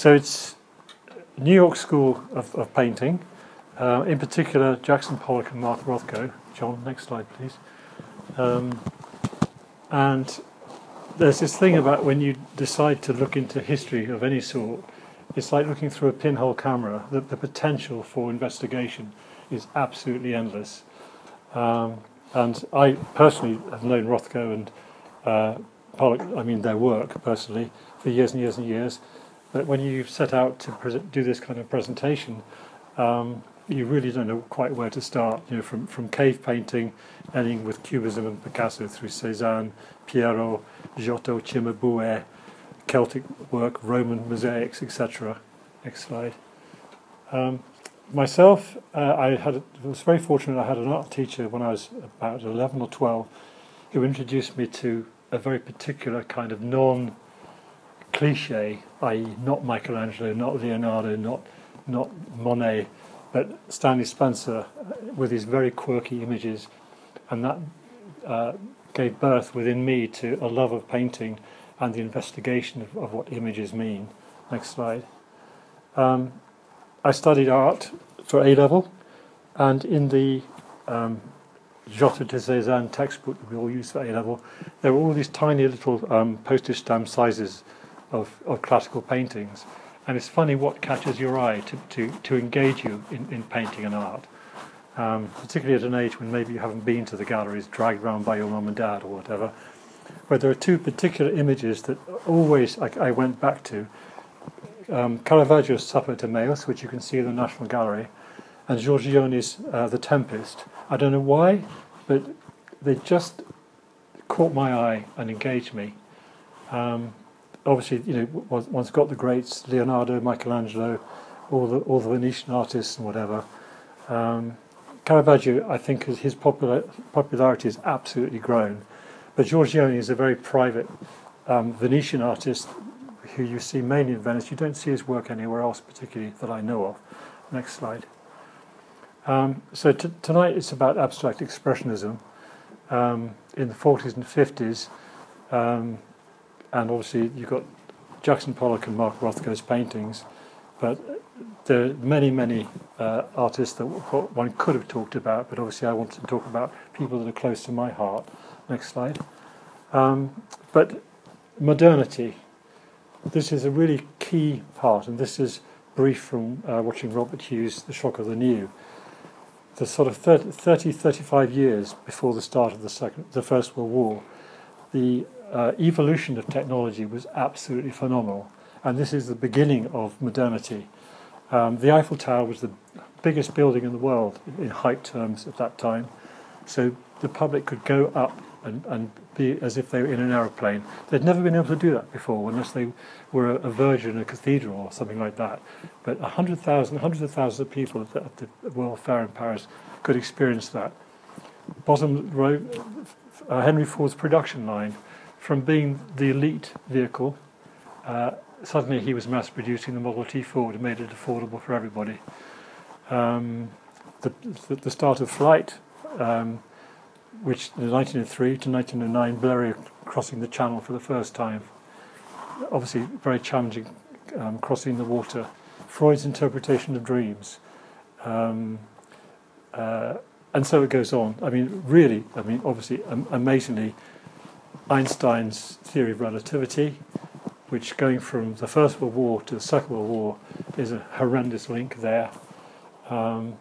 So it's New York School of, of Painting, uh, in particular Jackson Pollock and Mark Rothko. John, next slide, please. Um, and there's this thing about when you decide to look into history of any sort, it's like looking through a pinhole camera. The, the potential for investigation is absolutely endless. Um, and I personally have known Rothko and uh, Pollock, I mean their work personally, for years and years and years. But when you set out to do this kind of presentation, um, you really don't know quite where to start. You know, from, from cave painting, ending with Cubism and Picasso through Cézanne, Piero, Giotto, Cimabue, Celtic work, Roman mosaics, etc. Next slide. Um, myself, uh, I had was very fortunate. I had an art teacher when I was about 11 or 12 who introduced me to a very particular kind of non cliche, i.e., not Michelangelo, not Leonardo, not not Monet, but Stanley Spencer uh, with his very quirky images, and that uh, gave birth within me to a love of painting and the investigation of, of what images mean. Next slide. Um, I studied art for A level, and in the um, de Cézanne textbook that we all use for A level, there were all these tiny little um, postage stamp sizes of, of classical paintings. And it's funny what catches your eye to, to, to engage you in, in painting and art, um, particularly at an age when maybe you haven't been to the galleries, dragged around by your mum and dad or whatever. But there are two particular images that always I, I went back to. Um, Caravaggio's Supper at Emmaus, which you can see in the National Gallery, and Giorgione's uh, The Tempest. I don't know why, but they just caught my eye and engaged me. Um, obviously, you know, one's got the greats, Leonardo, Michelangelo, all the all the Venetian artists and whatever. Um, Caravaggio, I think, his popular, popularity has absolutely grown, but Giorgione is a very private um, Venetian artist who you see mainly in Venice. You don't see his work anywhere else, particularly that I know of. Next slide. Um, so t- tonight it's about abstract expressionism. Um, in the 40s and 50s, um, and obviously you've got Jackson Pollock and Mark Rothko's paintings, but there are many, many uh, artists that one could have talked about, but obviously I wanted to talk about people that are close to my heart. Next slide. Um, but modernity, this is a really key part, and this is brief from uh, watching Robert Hughes' The Shock of the New. The sort of 30, 30, 35 years before the start of the, second, the First World War, the uh, evolution of technology was absolutely phenomenal. And this is the beginning of modernity. Um, the Eiffel Tower was the biggest building in the world in height terms at that time. So the public could go up and, and be as if they were in an aeroplane. They'd never been able to do that before unless they were a, a verger in a cathedral or something like that. But 100,000, hundreds of thousands of people at the, at the World Fair in Paris could experience that. Bottom row, uh, Henry Ford's production line from being the elite vehicle, uh, suddenly he was mass producing the Model T Ford and made it affordable for everybody. Um, the, the, start of flight, um, which in 1903 to 1909, Blériot crossing the Channel for the first time. Obviously, very challenging um, crossing the water. Freud's interpretation of dreams. Um, uh, and so it goes on. I mean, really, I mean, obviously, amazingly, Einstein's theory of relativity, which going from the First World War to the Second World War is a horrendous link there. Um,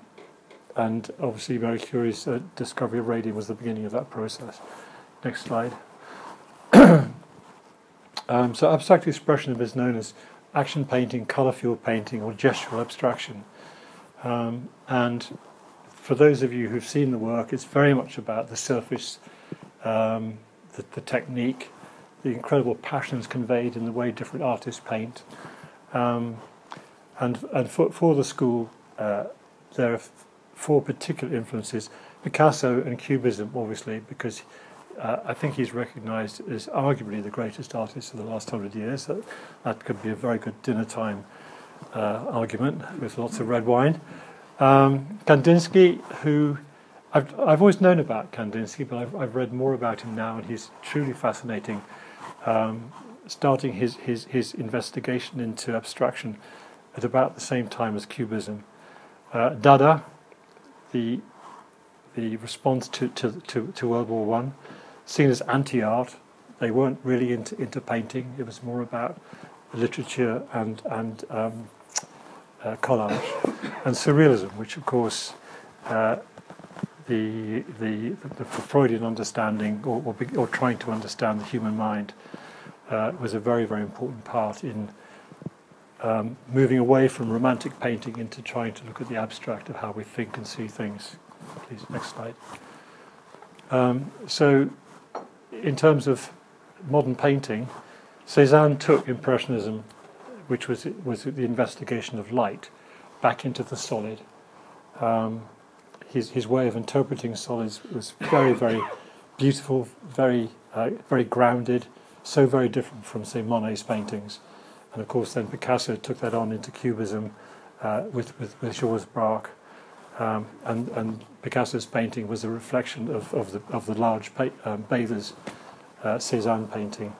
and obviously, Marie Curie's uh, discovery of radium was the beginning of that process. Next slide. um, so, abstract expressionism is known as action painting, colour field painting, or gestural abstraction. Um, and for those of you who've seen the work, it's very much about the surface um, the, the technique, the incredible passions conveyed in the way different artists paint. Um, and and for, for the school, uh, there are four particular influences Picasso and Cubism, obviously, because uh, I think he's recognized as arguably the greatest artist of the last hundred years. That, that could be a very good dinner time uh, argument with lots of red wine. Um, Kandinsky, who I've, I've always known about Kandinsky, but I've, I've read more about him now, and he's truly fascinating. Um, starting his, his, his investigation into abstraction at about the same time as Cubism. Uh, Dada, the, the response to, to, to, to World War One, seen as anti-art. They weren't really into, into painting. It was more about literature and, and um, uh, collage. And surrealism, which of course uh, the, the, the Freudian understanding or, or, or, trying to understand the human mind uh, was a very, very important part in um, moving away from romantic painting into trying to look at the abstract of how we think and see things. Please, next slide. Um, so, in terms of modern painting, Cézanne took Impressionism, which was, was the investigation of light, back into the solid. Um, his, his way of interpreting solids was very, very beautiful, very, uh, very grounded, so very different from, say, Monet's paintings. And of course, then Picasso took that on into Cubism uh, with, with, with Georges Braque. Um, and, and Picasso's painting was a reflection of, of, the, of the large pa- um, bathers, uh, Cézanne painting.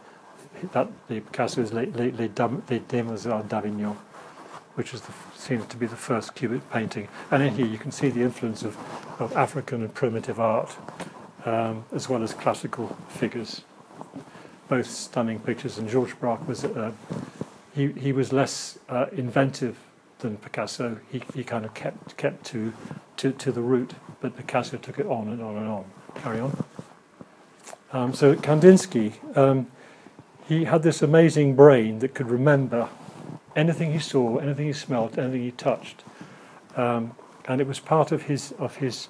That the Picasso's Les, Les, Les, Les Demoiselles d'Avignon which is the, seems to be the first cubist painting. And in here you can see the influence of, of African and primitive art, um, as well as classical figures. Both stunning pictures. And Georges Braque was uh, he he was less uh, inventive than Picasso. He he kind of kept kept to to to the root, but Picasso took it on and on and on. Carry on. Um, so Kandinsky, um, he had this amazing brain that could remember anything he saw, anything he smelt, anything he touched. Um, and it was part of his of his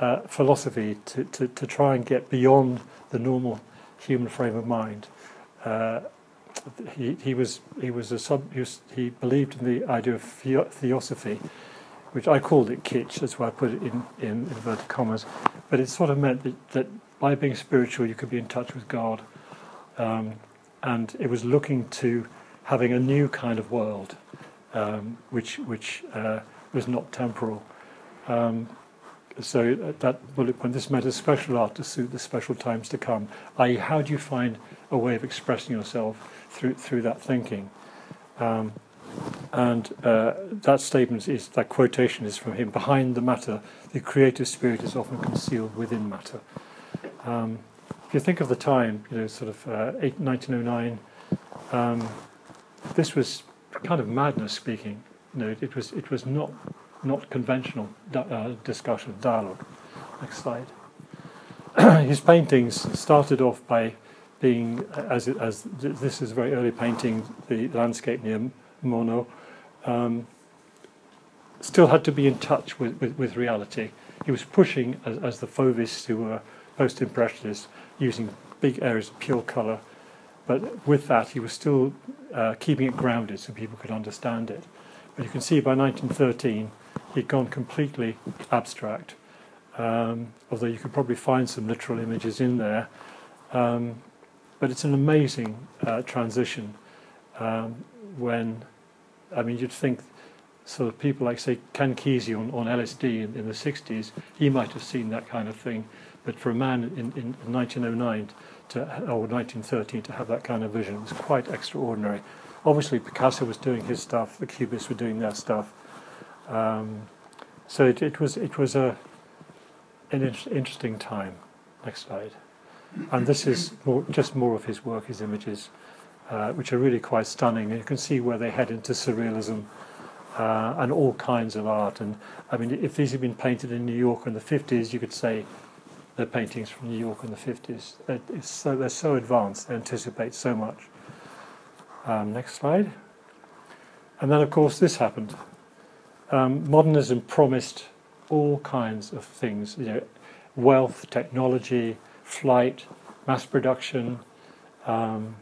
uh, philosophy to, to, to, try and get beyond the normal human frame of mind. Uh, he, he was he was a sub, he, was, he believed in the idea of theosophy, which I called it kitsch. That's why I put it in, in inverted commas. But it sort of meant that, that by being spiritual, you could be in touch with God, um, and it was looking to having a new kind of world, um, which which uh, was not temporal. Um, so that bullet point, this meant a special art to suit the special times to come. I.e., how do you find a way of expressing yourself through through that thinking? Um, and uh, that statement is that quotation is from him. Behind the matter, the creative spirit is often concealed within matter. Um, if you think of the time, you know, sort of uh, 1909. Um, this was kind of madness speaking. You know, it, it was it was not not conventional di- uh, discussion dialogue. Next slide. His paintings started off by being as it, as this is a very early painting, the landscape near Murnau. Um, still had to be in touch with, with, with reality. He was pushing, as, as the Fauvists who were post impressionists, using big areas of pure colour but with that, he was still uh, keeping it grounded so people could understand it. But you can see by 1913, he'd gone completely abstract. Um, although you could probably find some literal images in there. Um, but it's an amazing uh, transition um, when, I mean, you'd think sort of people like, say, Ken Kesey on, on LSD in, in, the 60s, he might have seen that kind of thing. But for a man in, in 1909 to, or 1913 to have that kind of vision. It was quite extraordinary. Obviously, Picasso was doing his stuff, the Cubists were doing their stuff. Um, so it, it, was it was a an in- interesting time. Next slide. And this is more, just more of his work, his images, uh, which are really quite stunning. And you can see where they head into surrealism uh, and all kinds of art. And I mean, if these had been painted in New York in the 50s, you could say the paintings from New York in the 50s. They're, so, they're so advanced, they anticipate so much. Um, next slide. And then, of course, this happened. Um, modernism promised all kinds of things, you know, wealth, technology, flight, mass production, um,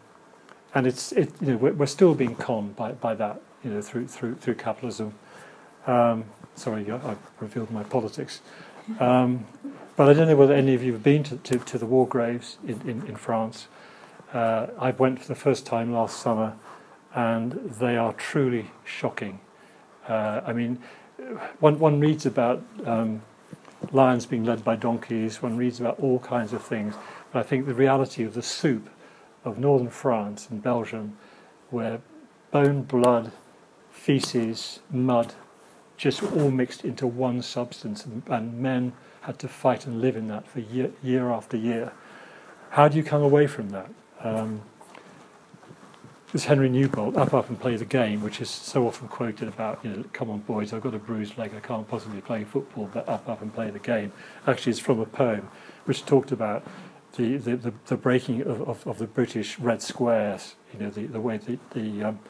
and it's it, you know we're, still being conned by, by that you know through through through capitalism. Um, sorry, I, I revealed my politics. Um, but I don't know whether any of you have been to, to, to the war graves in, in, in France. Uh, I went for the first time last summer, and they are truly shocking. Uh, I mean, one, one reads about um, lions being led by donkeys, one reads about all kinds of things, but I think the reality of the soup of northern France and Belgium where bone, blood, feces, mud just all mixed into one substance, and, and men had to fight and live in that for year, year after year. How do you come away from that? Um, this Henry Newbolt, up, up and play the game, which is so often quoted about, you know, come on boys, I've got a bruised leg, I can't possibly play football, but up, up and play the game. Actually, it's from a poem which talked about the, the, the, the breaking of, of, of, the British Red Squares, you know, the, the way the, the, um,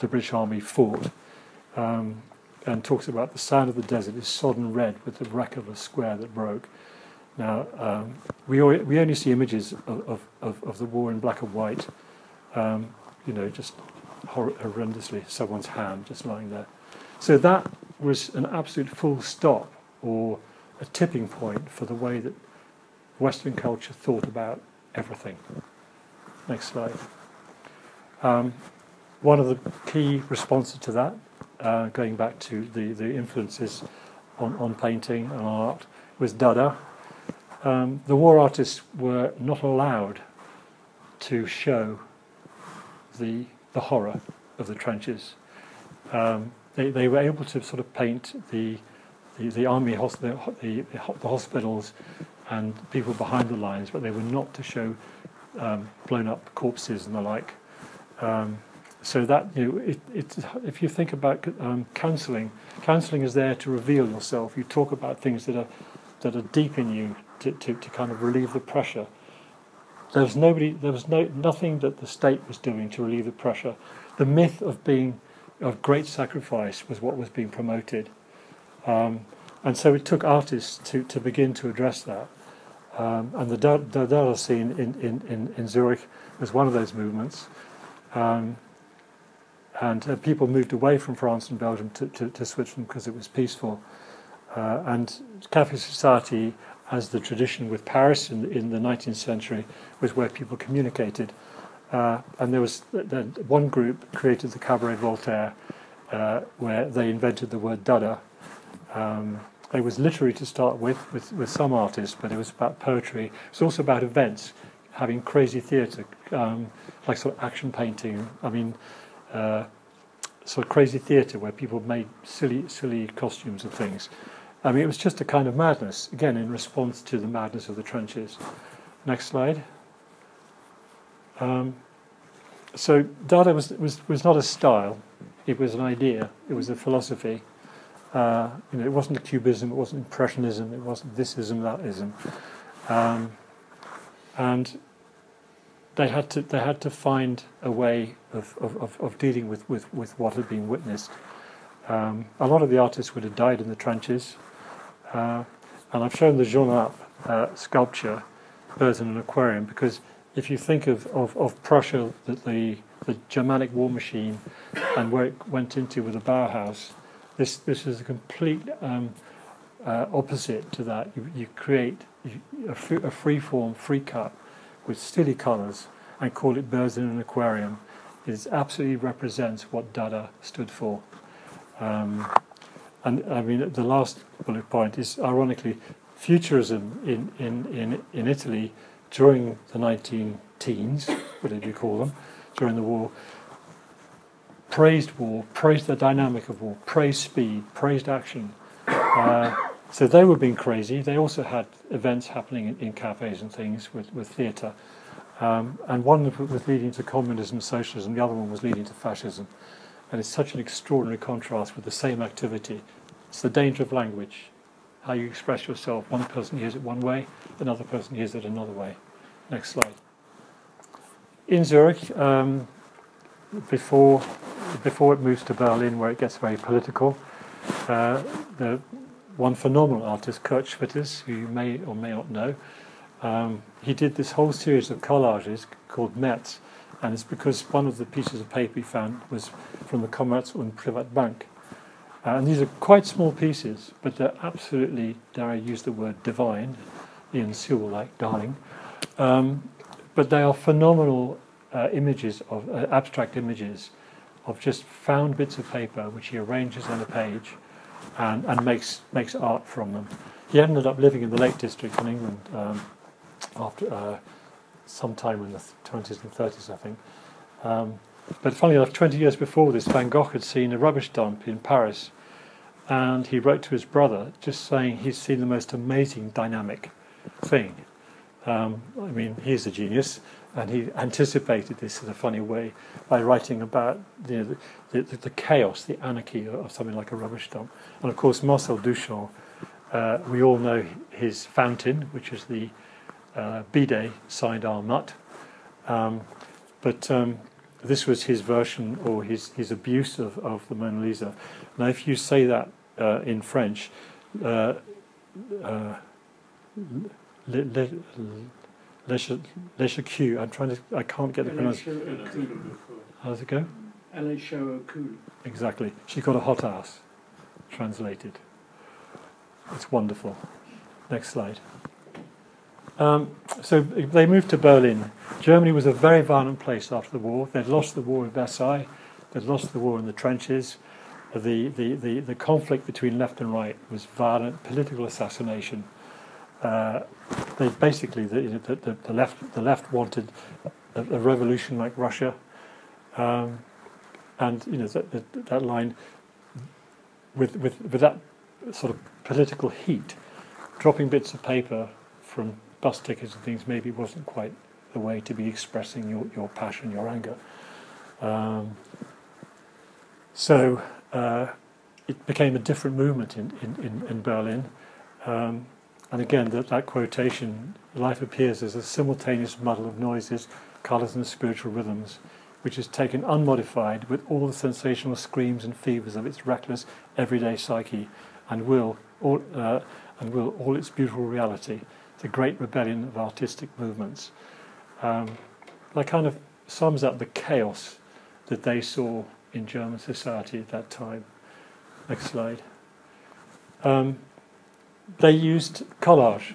the British Army fought. Um, and talks about the sand of the desert is sodden red with the wreck of a square that broke. Now, um, we, we only see images of, of, of, the war in black and white, um, you know, just hor- horrendously, someone's hand just lying there. So that was an absolute full stop or a tipping point for the way that Western culture thought about everything. Next slide. Um, one of the key responses to that, uh, going back to the, the influences on, on painting and art, was Dada. Um, the war artists were not allowed to show the, the horror of the trenches. Um, they, they were able to sort of paint the, the, the army, the, the, the hospitals, and people behind the lines, but they were not to show um, blown up corpses and the like. Um, so that you know, it, it, if you think about um, counselling, counselling is there to reveal yourself. You talk about things that are that are deep in you to, to, to kind of relieve the pressure. There was nobody, there was no nothing that the state was doing to relieve the pressure. The myth of being of great sacrifice was what was being promoted, um, and so it took artists to, to begin to address that. Um, and the Dada scene in, in, in, in, Zurich was one of those movements. Um, and uh, people moved away from France and Belgium to, to, to Switzerland because it was peaceful. Uh, and Cafe Society, as the tradition with Paris in, in the 19th century, was where people communicated. Uh, and there was the, one group created the Cabaret Voltaire, uh, where they invented the word Dada. Um, it was literary to start with, with, with some artists, but it was about poetry. It was also about events, having crazy theatre, um, like sort of action painting. I mean, uh, sort of crazy theatre where people made silly, silly costumes and things. I mean, it was just a kind of madness, again, in response to the madness of the trenches. Next slide. Um, so Dada was, was, was not a style, it was an idea, it was a philosophy. Uh, you know, it wasn't cubism, it wasn't impressionism, it wasn't thisism, thatism. Um, and they had to they had to find a way of, of, of dealing with, with, with what had been witnessed. Um, a lot of the artists would have died in the trenches, uh, and I've shown the Jean uh, sculpture, Birds in an Aquarium, because if you think of, of, of Prussia, the, the, the Germanic war machine, and where it went into with the Bauhaus, this, this is a complete um, uh, opposite to that. You, you create a, a free form, free cut with stilly colours and call it birds in an aquarium. It absolutely represents what Dada stood for. Um, and I mean, the last bullet point is ironically, futurism in, in, in, in Italy during the 19 teens, whatever you call them, during the war, praised war, praised the dynamic of war, praised speed, praised action. Uh, so they were being crazy. They also had events happening in, in cafes and things with, with theatre. Um, and one was leading to communism, socialism, the other one was leading to fascism. And it's such an extraordinary contrast with the same activity. It's the danger of language, how you express yourself. One person hears it one way, another person hears it another way. Next slide. In Zurich, um, before before it moves to Berlin, where it gets very political. Uh, the one phenomenal artist, Kurt Schwitters, who you may or may not know, um, he did this whole series of collages called Merz, and it's because one of the pieces of paper he found was from the Commerz und Privatbank. Uh, and these are quite small pieces, but they're absolutely, dare I use the word divine, Brian Sewell like darling. Um, but they are phenomenal uh, images of uh, abstract images of just found bits of paper which he arranges on a page and, and makes makes art from them. He ended up living in the Lake District in England um, after uh, sometime in the 20s and 30s, I think. Um, but funnily enough, 20 years before this, Van Gogh had seen a rubbish dump in Paris, and he wrote to his brother just saying he's seen the most amazing dynamic thing. Um, I mean, he's a genius, and he anticipated this in a funny way by writing about you know, the, the, the, chaos, the anarchy of something like a rubbish dump. And of course, Marcel Duchamp, uh, we all know his fountain, which is the uh, bidet side-arm nut. Um, but um, this was his version or his, his abuse of, of the Mona Lisa. Now, if you say that uh, in French, uh, uh, le, le, le, I'm trying to, I can't get the pronunciation. How does it go? Exactly. She got a hot ass, translated. It's wonderful. Next slide. Um, so they moved to Berlin. Germany was a very violent place after the war. They'd lost the war in Versailles, they'd lost the war in the trenches. The, the, the, the conflict between left and right was violent political assassination. Uh, they basically the, the, the, left the left wanted a, a revolution like Russia, um, and you know that, that, line with, with with that sort of political heat, dropping bits of paper from bus tickets and things maybe wasn't quite the way to be expressing your, your passion, your anger. Um, so uh, it became a different movement in, in, in, Berlin. Um, and again, that, that quotation, life appears as a simultaneous muddle of noises, colours, and spiritual rhythms, which is taken unmodified with all the sensational screams and fevers of its reckless, everyday psyche, and will, all, uh, and will all its beautiful reality the great rebellion of artistic movements. Um, that kind of sums up the chaos that they saw in German society at that time. Next slide. Um, they used collage.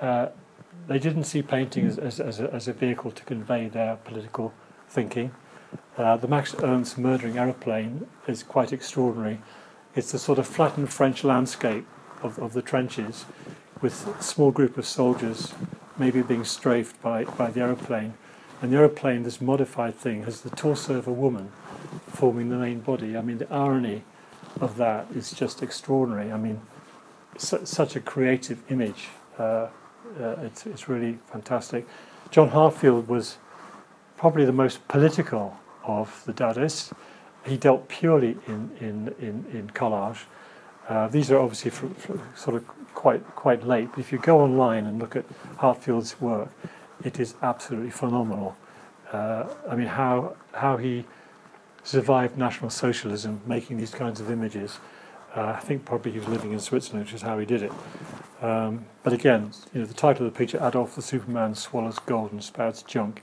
Uh, they didn't see painting as, as, as, a, as, a, vehicle to convey their political thinking. Uh, the Max Ernst murdering aeroplane is quite extraordinary. It's a sort of flattened French landscape of, of the trenches with a small group of soldiers maybe being strafed by, by the aeroplane. And the aeroplane, this modified thing, has the torso of a woman forming the main body. I mean, the irony of that is just extraordinary. I mean, su- such a creative image. Uh, uh, it's, it's really fantastic. John Heartfield was probably the most political of the Dadaists. He dealt purely in, in, in, in collage. Uh, these are obviously for, for sort of quite quite late. But if you go online and look at Heartfield's work, it is absolutely phenomenal. Uh, I mean, how how he survived National Socialism making these kinds of images. Uh, I think probably he was living in Switzerland, which is how he did it. Um, but again, you know, the title of the picture, Adolf the Superman swallows gold and spouts junk,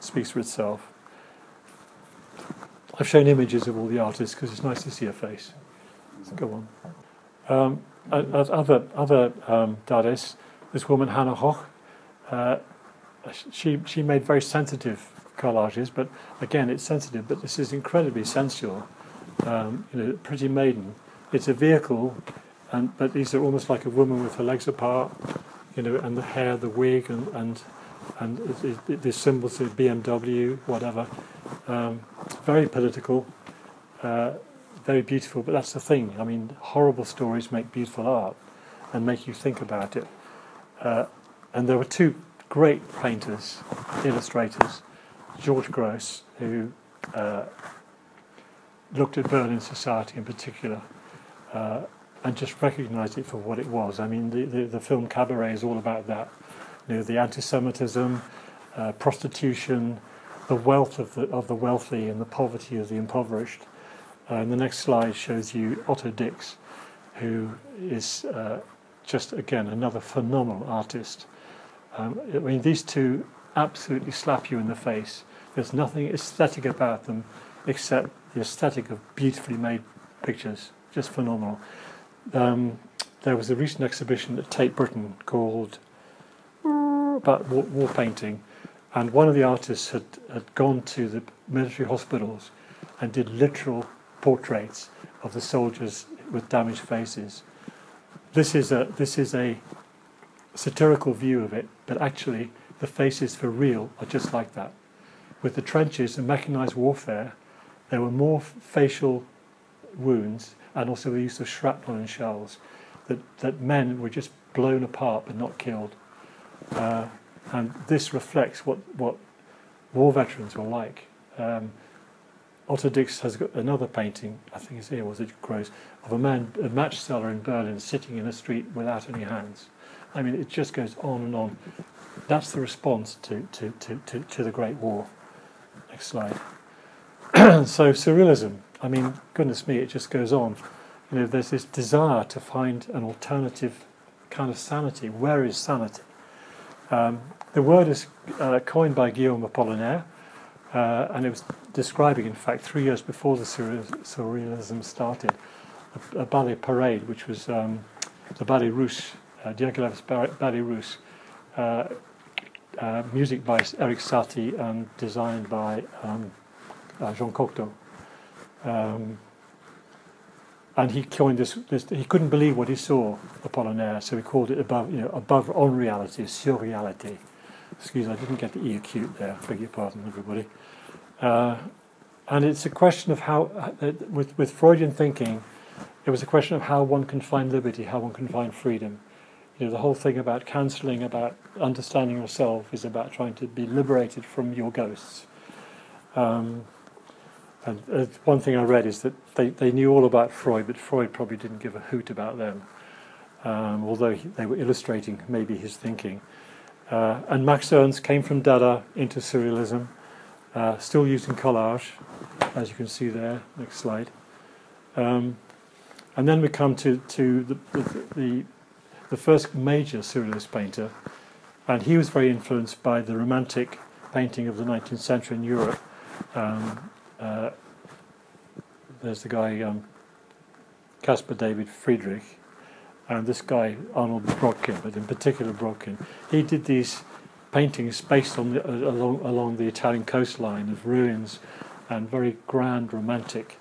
speaks for itself. I've shown images of all the artists because it's nice to see a face. Go on. Um, other other um, this woman Hannah Höch, uh, she she made very sensitive collages, but again it's sensitive, but this is incredibly sensual. Um, you know, pretty maiden. It's a vehicle, and but these are almost like a woman with her legs apart, you know, and the hair, the wig, and and and it, the symbols of BMW, whatever. Um, very political. Uh, very beautiful, but that's the thing. I mean, horrible stories make beautiful art and make you think about it. Uh, and there were two great painters, illustrators, George Grosz, who uh, looked at Berlin society in particular uh, and just recognized it for what it was. I mean, the, the, the film Cabaret is all about that. You know, the anti-Semitism, uh, prostitution, the wealth of the, of the wealthy and the poverty of the impoverished. Uh, and the next slide shows you Otto Dix, who is uh, just, again, another phenomenal artist. Um, I mean, these two absolutely slap you in the face. There's nothing aesthetic about them except the aesthetic of beautifully made pictures. Just phenomenal. Um, there was a recent exhibition at Tate Britain called about war, war, painting, and one of the artists had, had gone to the military hospitals and did literal portraits of the soldiers with damaged faces. This is a this is a satirical view of it, but actually the faces for real are just like that. With the trenches and mechanized warfare, there were more facial wounds and also the use of shrapnel and shells that, that men were just blown apart but not killed. Uh, and this reflects what, what war veterans were like. Um, Otto Dix has got another painting, I think it's here, was it Grosz, of a man, a match seller in Berlin, sitting in a street without any hands. I mean, it just goes on and on. That's the response to, to, to, to, to the Great War. Next slide. so, surrealism, I mean, goodness me, it just goes on. You know, there's this desire to find an alternative kind of sanity. Where is sanity? Um, the word is uh, coined by Guillaume Apollinaire, uh, and it was describing, in fact, three years before the surrealism started, a, a ballet parade, which was um, the Ballet Russe, uh, Diaghilev's Ballet Russe, uh, uh, music by Erik Satie and designed by um, uh, Jean Cocteau. Um, and he coined this, this, He couldn't believe what he saw, Apollinaire, so he called it above, you know, above on reality, surreality. Excuse, I didn't get the e acute there. I Beg your pardon, everybody. Uh, and it's a question of how, uh, with with Freudian thinking, it was a question of how one can find liberty, how one can find freedom. You know, the whole thing about counselling, about understanding yourself, is about trying to be liberated from your ghosts. Um, and uh, one thing I read is that they, they knew all about Freud, but Freud probably didn't give a hoot about them, um, although he, they were illustrating maybe his thinking. Uh, and Max Ernst came from Dada into Surrealism, uh, still using collage, as you can see there. Next slide. Um, and then we come to, to the, the, the, the first major Surrealist painter, and he was very influenced by the Romantic painting of the 19th century in Europe. Um, uh, there's the guy um, Caspar David Friedrich, and this guy Arnold Brodkin, but in particular Brodkin. He did these paintings based on the, uh, along along the Italian coastline of ruins and very grand romantic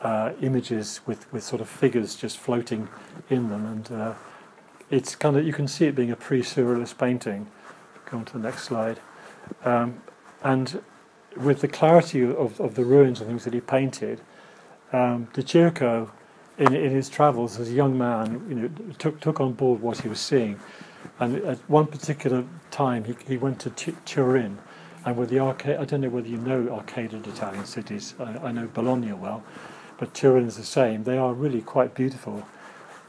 uh, images with, with sort of figures just floating in them, and uh, it's kind of you can see it being a pre-surrealist painting. Go on to the next slide, um, and with the clarity of, of the ruins and things that he painted, um, Chirico, in, in his travels as a young man, you know, took, took on board what he was seeing. And at one particular time, he, he went to Turin, and with the arcade, I don't know whether you know arcaded Italian cities. I, I know Bologna well, but Turin is the same. They are really quite beautiful.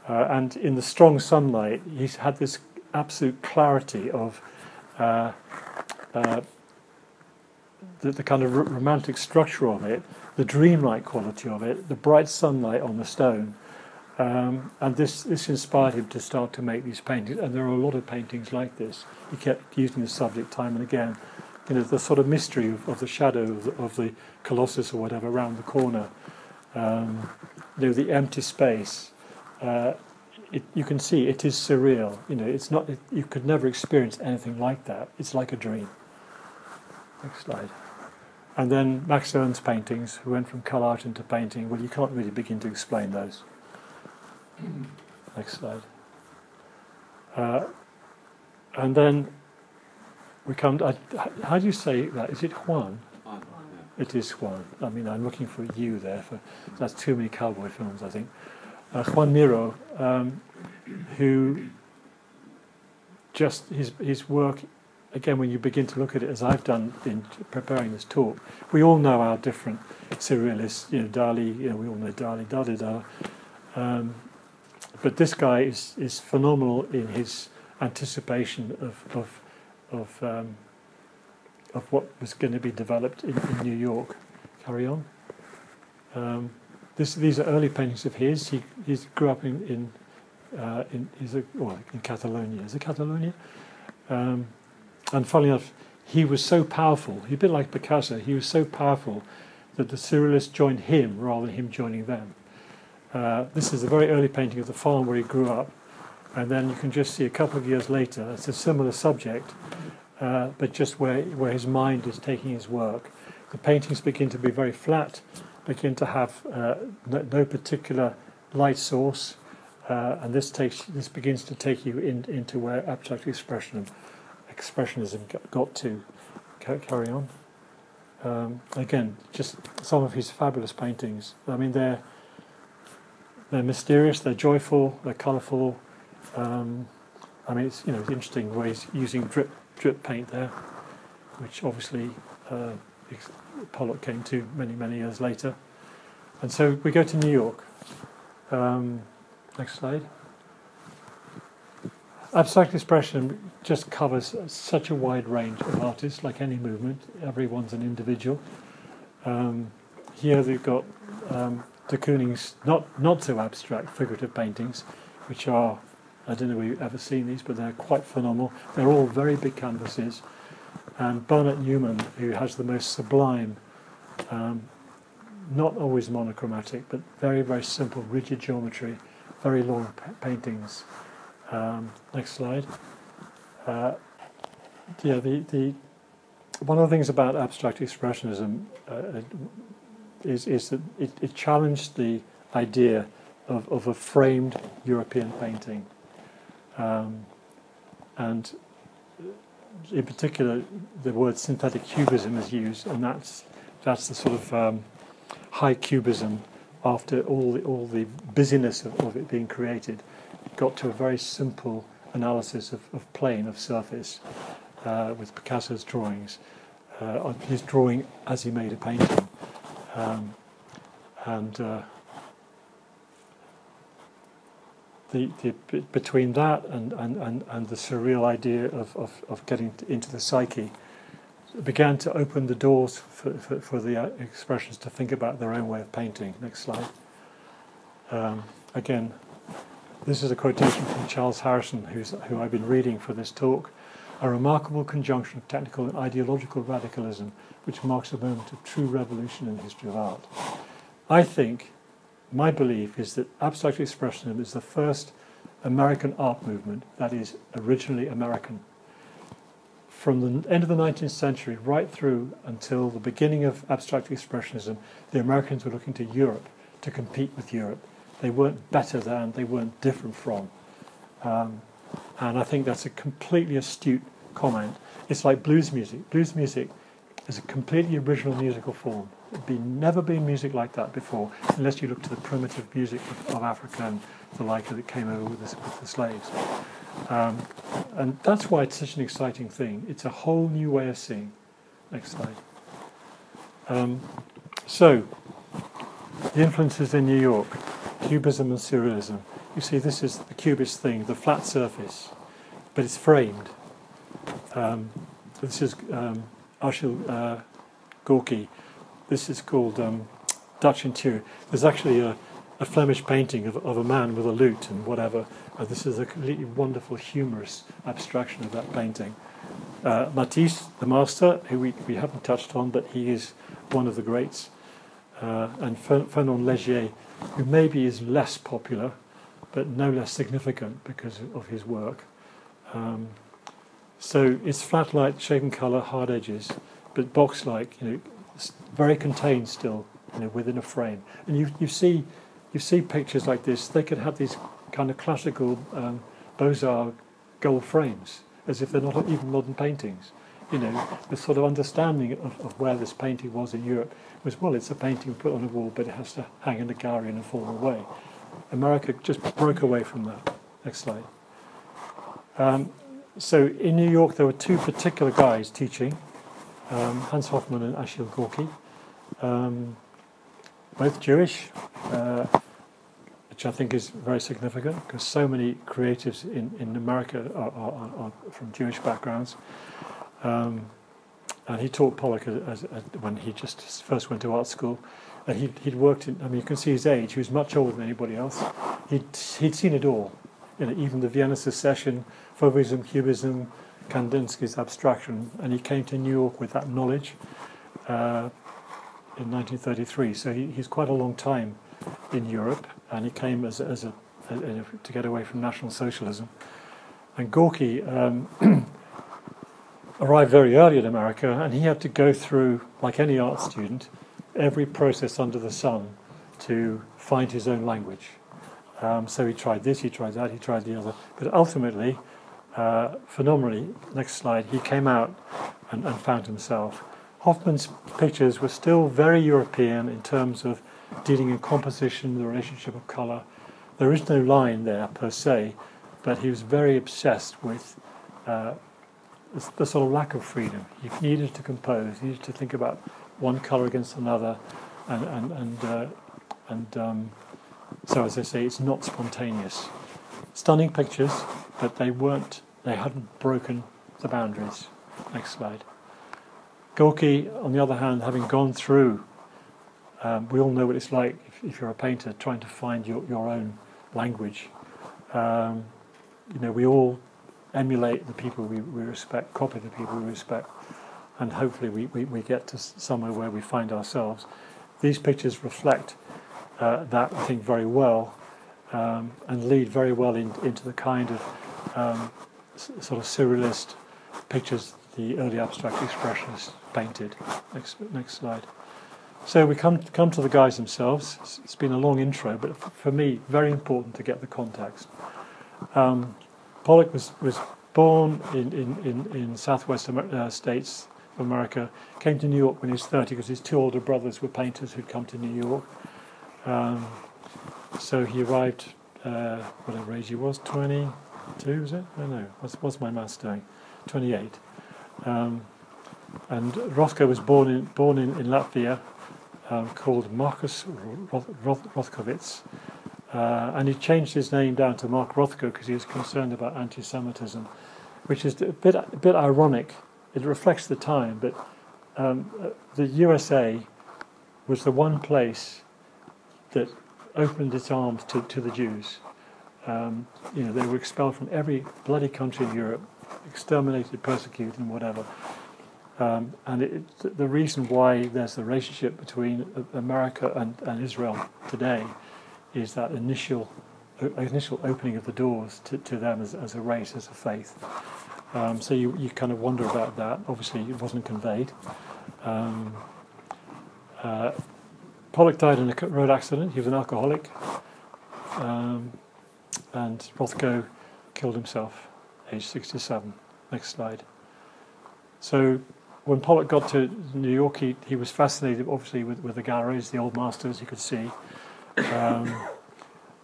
Uh, and in the strong sunlight, he's had this absolute clarity of uh, uh, the, the kind of romantic structure of it, the dreamlike quality of it, the bright sunlight on the stone. Um, and this, this inspired him to start to make these paintings. And there are a lot of paintings like this. He kept using the subject time and again. You know, the sort of mystery of, of the shadow of the, of the, colossus or whatever around the corner. Um, you know, the empty space. Uh, it, you can see it is surreal. You know, it's not. It, you could never experience anything like that. It's like a dream. Next slide. And then Max Ernst's paintings, who went from collage into painting, well, you can't really begin to explain those. Next slide. Uh, and then we come to, uh, how do you say that? Is it Juan? Juan yeah. It is Juan. I mean, I'm looking for you there. For That's too many cowboy films, I think. Uh, Juan Miro, um, who just, his, his work again, when you begin to look at it, as I've done in preparing this talk, we all know our different surrealists. You know, Dali. You know, we all know Dali, Derrida. Um, but this guy is is phenomenal in his anticipation of of of um, of what was going to be developed in, in New York. Carry on. Um, this, these are early paintings of his. He he grew up in in uh, in, he's a, well, in Catalonia. Is it Catalonia? And funnily enough, he was so powerful, he's a bit like Picasso, he was so powerful that the surrealists joined him rather than him joining them. Uh, this is a very early painting of the farm where he grew up, and then you can just see a couple of years later, it's a similar subject, uh, but just where, where his mind is taking his work. The paintings begin to be very flat, begin to have uh, no, no, particular light source, uh, and this takes this begins to take you in, into where abstract expression expressionism got to. Carry on. Um, again, just some of his fabulous paintings. I mean, they're they're mysterious, they're joyful, they're colourful. Um, I mean, it's you know, it's interesting ways using drip drip paint there, which obviously uh, Pollock came to many many years later. And so we go to New York. Um, next slide. Abstract expression just covers such a wide range of artists, like any movement. Everyone's an individual. Um, here they've got um, de Kooning's not, not so abstract figurative paintings, which are, I don't know if you've ever seen these, but they're quite phenomenal. They're all very big canvases. And Barnett Newman, who has the most sublime, um, not always monochromatic, but very, very simple, rigid geometry, very long pa- paintings. Um, next slide. Uh, yeah, the, the one of the things about abstract expressionism uh, is, is that it, it challenged the idea of, of a framed European painting. Um, and in particular, the word synthetic cubism is used, and that's, that's the sort of um, high cubism after all the, all the busyness of, of it being created got to a very simple analysis of, of plane, of surface, uh, with Picasso's drawings, uh, his drawing as he made a painting. Um, and uh, the, the, between that and, and, and, and the surreal idea of, of, of getting into the psyche, began to open the doors for, for, for the uh, expressions to think about their own way of painting. Next slide. Um, again, this is a quotation from Charles Harrison, who I've been reading for this talk. A remarkable conjunction of technical and ideological radicalism, which marks a moment of true revolution in the history of art. I think, my belief is that abstract expressionism is the first American art movement that is originally American. From the end of the 19th century right through until the beginning of abstract expressionism, the Americans were looking to Europe to compete with Europe they weren't better than, they weren't different from. Um, and I think that's a completely astute comment. It's like blues music. Blues music is a completely original musical form. There'd be never been music like that before, unless you look to the primitive music of, of Africa and the like that came over with, this, with the slaves. Um, and that's why it's such an exciting thing. It's a whole new way of seeing. Next slide. Um, so, the influences in New York. Cubism and Surrealism. You see, this is the cubist thing, the flat surface, but it's framed. Um, this is um, Arshile uh, Gorky. This is called um, Dutch Interior. There's actually a, a Flemish painting of, of, a man with a lute and whatever. This is a completely wonderful, humorous abstraction of that painting. Uh, Matisse, the master, who we, we haven't touched on, but he is one of the greats. Uh, and Fernand Léger who maybe is less popular, but no less significant because of his work. Um, so it's flat light, shape and colour, hard edges, but box-like, you know, very contained still, you know, within a frame. And you you see you see pictures like this. They could have these kind of classical um, Beaux-Arts gold frames, as if they're not even modern paintings. You know, the sort of understanding of, of where this painting was in Europe was, well, it's a painting put on a wall, but it has to hang in a gallery in a formal way. America just broke away from that. Next slide. Um, so in New York, there were two particular guys teaching, um, Hans Hofmann and Arshile Gorky, um, both Jewish, uh, which I think is very significant because so many creatives in, in America are, are, are from Jewish backgrounds. Um, and he taught Pollock as, as, as, when he just first went to art school. And he'd, he'd worked in, I mean, you can see his age, he was much older than anybody else. He'd, he'd seen it all, you know, even the Vienna Secession, Fauvism, Cubism, Kandinsky's abstraction, and he came to New York with that knowledge uh, in 1933. So he, he's quite a long time in Europe, and he came as, as a, a, a to get away from National Socialism. And Gorky um, arrived very early in America, and he had to go through, like any art student, every process under the sun to find his own language. Um, so he tried this, he tried that, he tried the other. But ultimately, uh, phenomenally. Next slide. He came out and, and found himself. Hofmann's pictures were still very European in terms of dealing in composition, the relationship of colour. There is no line there per se, but he was very obsessed with uh, the, the sort of lack of freedom. He needed to compose, he needed to think about one colour against another, and and and, uh, and um, so as I say, it's not spontaneous. Stunning pictures, but they weren't. They hadn't broken the boundaries. Next slide. Gorky, on the other hand, having gone through, um, we all know what it's like if, if, you're a painter trying to find your, your own language. Um, you know, we all emulate the people we, we respect, copy the people we respect, and hopefully we, we, we get to somewhere where we find ourselves. These pictures reflect uh, that, I think, very well um, and lead very well in, into the kind of um, sort of surrealist pictures the early abstract expressionists painted. Next, next slide. So we come come to the guys themselves. It's, been a long intro, but for me, very important to get the context. Um, Pollock was, was born in, in, in, in southwest uh, states of America, came to New York when he was 30 because his two older brothers were painters who'd come to New York. Um, so he arrived, uh, whatever age he was, 22, was it? I don't know. What's, what's my maths doing? 28. Um, and Rothko was born in, born in, in Latvia, um, called Marcus Roth, Roth, Rothkowitz. Uh, and he changed his name down to Mark Rothko because he was concerned about anti Semitism, which is a bit, a bit ironic. It reflects the time, but um, uh, the USA was the one place that opened its arms to, to the Jews. Um, you know, they were expelled from every bloody country in Europe, exterminated, persecuted, and whatever. Um, and it, the reason why there's the relationship between America and, and Israel today is that initial initial opening of the doors to, to them as, as a race, as a faith. Um, so you, you kind of wonder about that. Obviously, it wasn't conveyed. Um, uh, Pollock died in a road accident. He was an alcoholic. Um, and Rothko killed himself, age 67. Next slide. So when Pollock got to New York, he, he was fascinated, obviously, with, with the galleries, the old masters he could see. Um,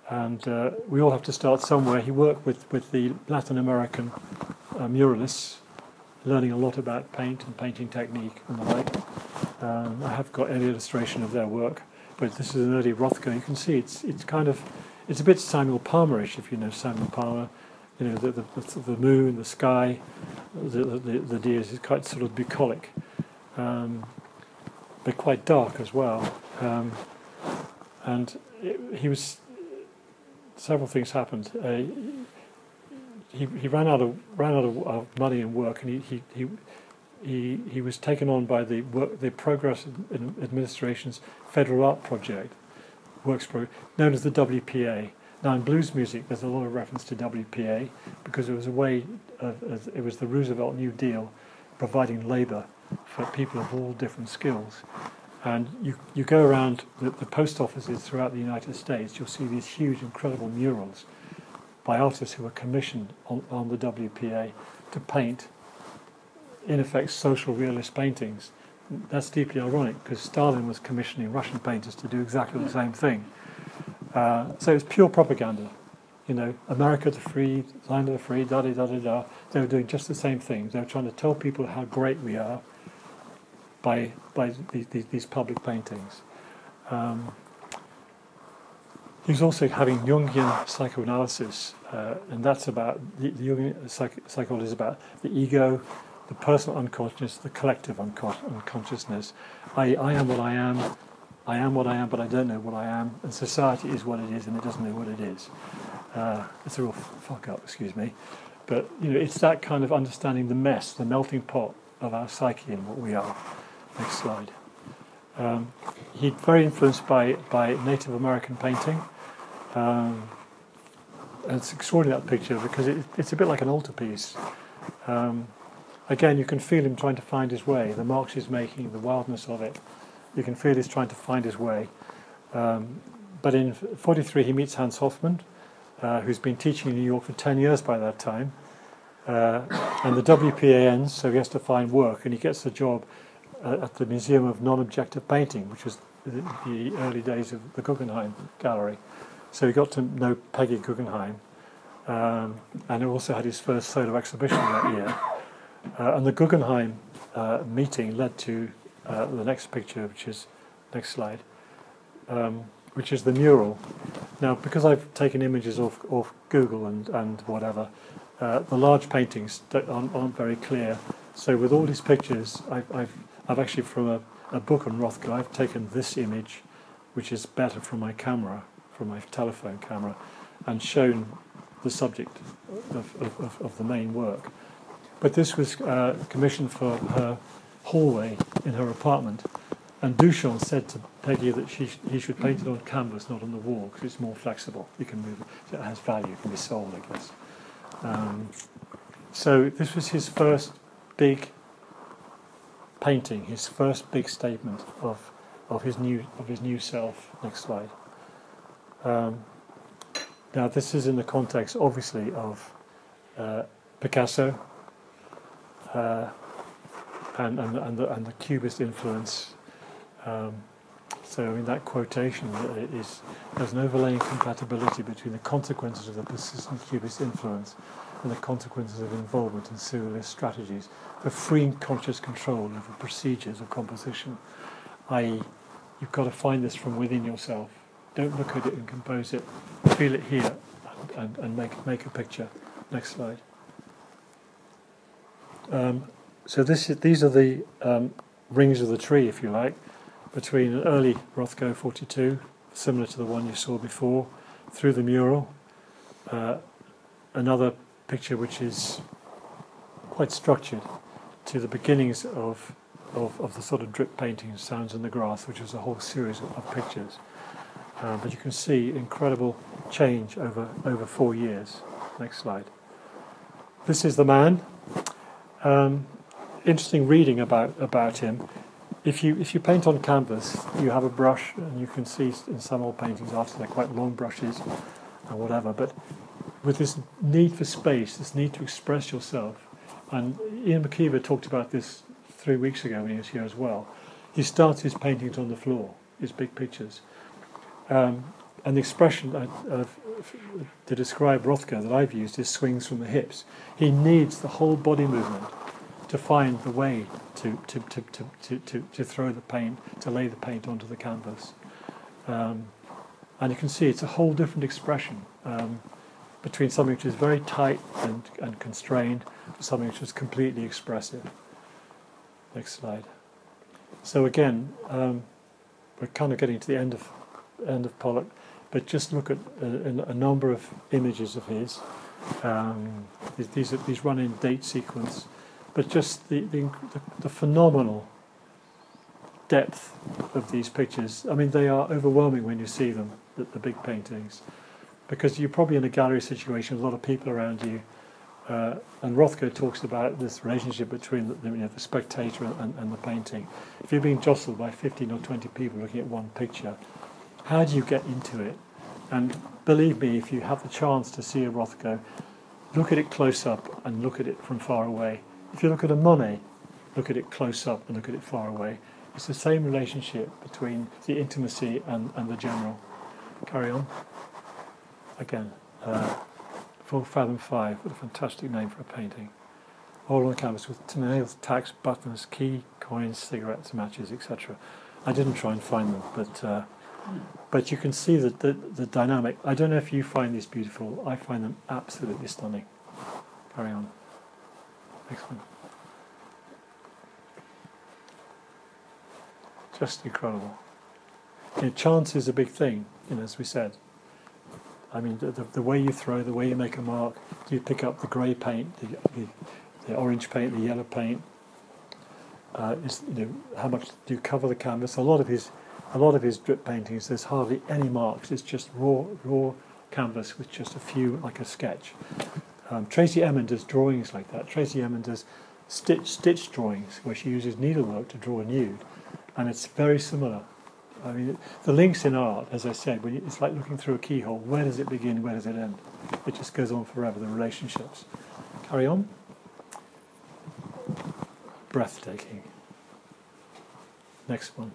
and uh, we all have to start somewhere. He worked with, with the Latin American uh, muralists, learning a lot about paint and painting technique and the like. Um, I have got an illustration of their work, but this is an early Rothko. You can see it's it's kind of it's a bit Samuel Palmerish if you know Samuel Palmer. You know the the, the moon, the sky, the the, the deers is quite sort of bucolic, um, but quite dark as well. Um, and it, he was several things happened. Uh, he he ran out of ran out of, money and work, and he he. he he, he was taken on by the work, the Progress Administration's Federal Art Project, works program, known as the WPA. Now in blues music, there's a lot of reference to WPA because it was a way of it was the Roosevelt New Deal, providing labour for people of all different skills. And you, you go around the, the post offices throughout the United States, you'll see these huge, incredible murals by artists who were commissioned on, on the WPA to paint in effect, social realist paintings. That's deeply ironic because Stalin was commissioning Russian painters to do exactly the same thing. Uh, so it's pure propaganda. You know, America the free, land of the free, da da da da. They were doing just the same thing. They were trying to tell people how great we are by by these, these public paintings. Um, he's also having Jungian psychoanalysis, uh, and that's about the, the Jungian psych- psychology is about the ego, the personal unconsciousness, the collective unco- unconsciousness. I, I am what I am, I am what I am, but I don't know what I am, and society is what it is, and it doesn't know what it is. Uh, it's a real fuck up, excuse me. But you know, it's that kind of understanding the mess, the melting pot of our psyche and what we are. Next slide. Um, he's very influenced by, by Native American painting. Um, it's extraordinary that picture because it, it's a bit like an altarpiece. Um, again, you can feel him trying to find his way, the marks he's making, the wildness of it. You can feel he's trying to find his way. Um, but in 43, he meets Hans Hofmann, uh, who's been teaching in New York for 10 years by that time. Uh, and the WPA ends, so he has to find work, and he gets a job at the Museum of Non-Objective Painting, which was the, the, early days of the Guggenheim Gallery. So he got to know Peggy Guggenheim, um, and he also had his first solo exhibition that year. Uh, and the Guggenheim uh, meeting led to uh, the next picture, which is next slide, um, which is the mural. Now, because I've taken images off, off Google and, and whatever, uh, the large paintings aren't, aren't, very clear. So with all these pictures, I've, I've, I've actually from a, a book on Rothko, I've taken this image, which is better from my camera, from my telephone camera, and shown the subject of, of, of the main work. But this was uh, commissioned for her hallway in her apartment. And Duchamp said to Peggy that she, he should paint it on canvas, not on the wall, because it's more flexible. You can move it. It has value, it can be sold, I guess. Um, so this was his first big painting, his first big statement of, of, his, new, of his new self. Next slide. Um, now, this is in the context, obviously, of uh, Picasso uh, and, and, and, the, and the Cubist influence. Um, so, in that quotation, is there's an overlaying compatibility between the consequences of the persistent Cubist influence and the consequences of involvement in surrealist strategies for freeing conscious control over procedures of composition, i.e., you've got to find this from within yourself don't look at it and compose it. Feel it here and, and, make, make a picture. Next slide. Um, so this is, these are the um, rings of the tree, if you like, between an early Rothko 42, similar to the one you saw before, through the mural. Uh, another picture which is quite structured to the beginnings of, of, of the sort of drip painting Sounds in the Grass, which was a whole series of, of pictures. Uh, but you can see incredible change over, over four years. Next slide. This is the man. Um, interesting reading about, about him. If you, if you paint on canvas, you have a brush, and you can see in some old paintings after they're quite long brushes and whatever, but with this need for space, this need to express yourself, and Ian McKeever talked about this three weeks ago when he was here as well. He starts his paintings on the floor, his big pictures. Um, and the expression to describe Rothko that I've used is swings from the hips. He needs the whole body movement to find the way to, to, to, to, to, to, to throw the paint, to lay the paint onto the canvas. Um, and you can see it's a whole different expression um, between something which is very tight and, and constrained to something which is completely expressive. Next slide. So again, um, we're kind of getting to the end of end of Pollock, but just look at a, a number of images of his. Um, these, these run in date sequence, but just the, the, the phenomenal depth of these pictures. I mean, they are overwhelming when you see them, the, the big paintings, because you're probably in a gallery situation, a lot of people around you. Uh, and Rothko talks about this relationship between the, you know, the spectator and, and, the painting. If you're being jostled by 15 or 20 people looking at one picture, how do you get into it? And believe me, if you have the chance to see a Rothko, look at it close up and look at it from far away. If you look at a Monet, look at it close up and look at it far away. It's the same relationship between the intimacy and, and the general. Carry on. Again, uh, Full Fathom 5, what a fantastic name for a painting. All on the canvas with nails, tacks, buttons, key, coins, cigarettes, matches, etc. I didn't try and find them, but uh, but you can see the, the, the dynamic. I don't know if you find these beautiful. I find them absolutely stunning. Carry on. Next one. Just incredible. You know, chance is a big thing, you know, as we said. I mean, the, the, the, way you throw, the way you make a mark, you pick up the grey paint, the, the, the, orange paint, the yellow paint? Uh, is, you know, how much do you cover the canvas? A lot of his a lot of his drip paintings, there's hardly any marks. It's just raw, raw canvas with just a few, like a sketch. Um, Tracey Emin does drawings like that. Tracey Emin does stitch, stitch drawings where she uses needlework to draw a nude, and it's very similar. I mean, the links in art, as I said, it's like looking through a keyhole. Where does it begin? Where does it end? It just goes on forever. The relationships. carry on. Breathtaking. Next one.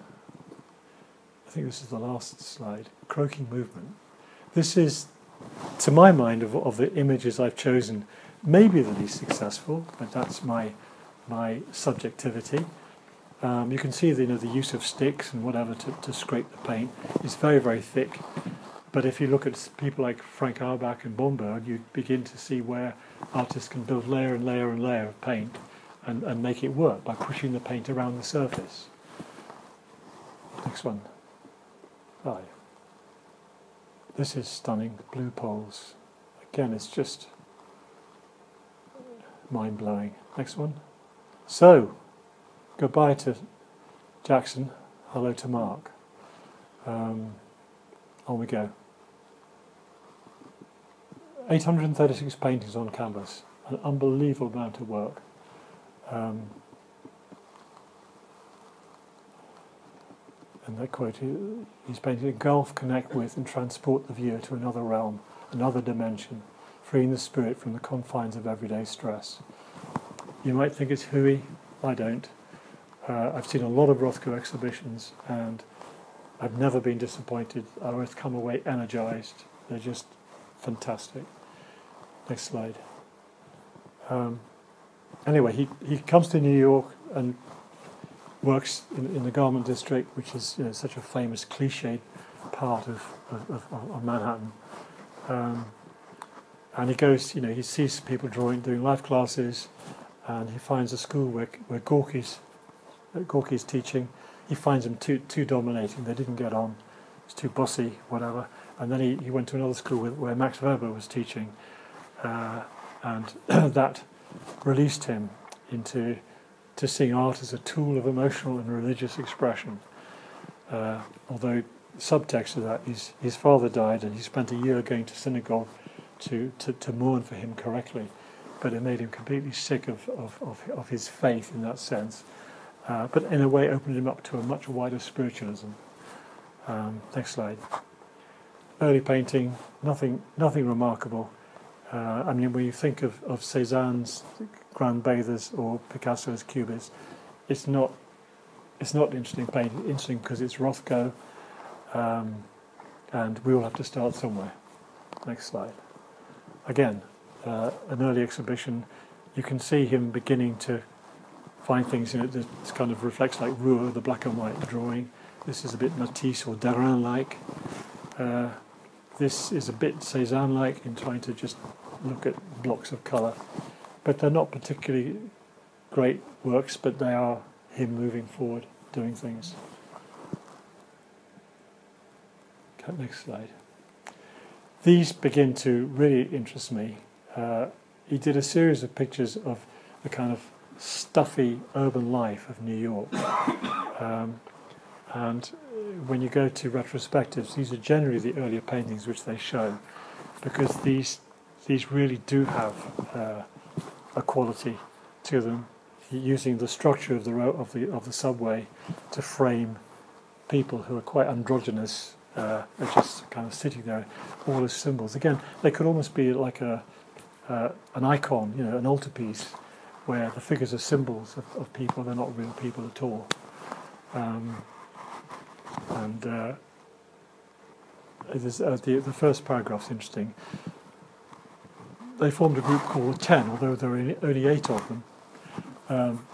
I think this is the last slide. Croaking movement. This is, to my mind, of, of the images I've chosen, maybe the least successful, but that's my my subjectivity. Um, you can see the, you know, the use of sticks and whatever to, to scrape the paint It's very, very thick. But if you look at people like Frank Auerbach and Bomberg, you begin to see where artists can build layer and layer and layer of paint and, and make it work by pushing the paint around the surface. Next one. Five. This is stunning. Blue poles. Again, it's just mind blowing. Next one. So, goodbye to Jackson. Hello to Mark. Um, on we go. 836 paintings on canvas, an unbelievable amount of work. Um, and that quote, he's painted a gulf, connect with, and transport the viewer to another realm, another dimension, freeing the spirit from the confines of everyday stress. You might think it's hooey, I don't. Uh, I've seen a lot of Rothko exhibitions and I've never been disappointed. I always come away energized. They're just fantastic. Next slide. Um, anyway, he, he comes to New York and works in, in the garment district, which is you know, such a famous cliche part of, of, of, of Manhattan. Um, and he goes, you know, he sees people drawing, doing life classes, and he finds a school where, where Gorky's, Gorky's teaching. He finds them too, too dominating, they didn't get on, it's too bossy, whatever. And then he, he went to another school with, where Max Weber was teaching, uh, and that released him into to seeing art as a tool of emotional and religious expression. Uh, although subtext of that is his father died and he spent a year going to synagogue to, to, to mourn for him correctly, but it made him completely sick of, of, of, of his faith in that sense. Uh, but in a way opened him up to a much wider spiritualism. Um, next slide. Early painting, nothing, nothing remarkable. Uh, I mean, when you think of, of Cézanne's Grand Bathers or Picasso's Cubists, it's not it's not interesting painting. Interesting because it's Rothko, um, and we all have to start somewhere. Next slide. Again, uh, an early exhibition, you can see him beginning to find things in it that kind of reflects like Rouault, the black and white drawing. This is a bit Matisse or Derain like. Uh, this is a bit Cézanne like in trying to just look at blocks of colour. But they're not particularly great works, but they are him moving forward, doing things. Okay, next slide. These begin to really interest me. Uh, he did a series of pictures of the kind of stuffy urban life of New York. Um, and when you go to retrospectives, these are generally the earlier paintings which they show, because these these really do have uh, a quality to them, using the structure of the of the of the subway to frame people who are quite androgynous, uh, are just kind of sitting there, all as symbols. Again, they could almost be like a uh, an icon, you know, an altarpiece, where the figures are symbols of, of people; they're not real people at all. Um, and uh, is, uh, the, the first paragraph's interesting. They formed a group called Ten, although there were only eight of them. Um,